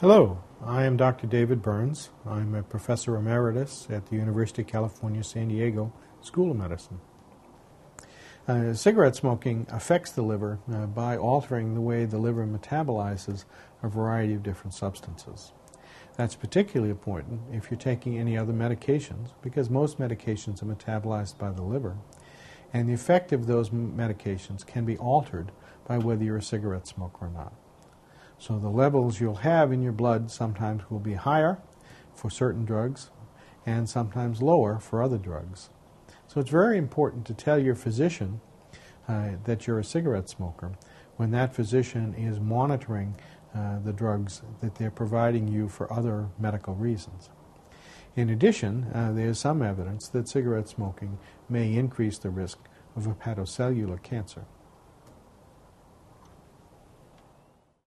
Hello, I am Dr. David Burns. I'm a professor emeritus at the University of California, San Diego School of Medicine. Uh, cigarette smoking affects the liver uh, by altering the way the liver metabolizes a variety of different substances. That's particularly important if you're taking any other medications, because most medications are metabolized by the liver, and the effect of those medications can be altered by whether you're a cigarette smoker or not. So the levels you'll have in your blood sometimes will be higher for certain drugs and sometimes lower for other drugs. So it's very important to tell your physician uh, that you're a cigarette smoker when that physician is monitoring uh, the drugs that they're providing you for other medical reasons. In addition, uh, there is some evidence that cigarette smoking may increase the risk of hepatocellular cancer.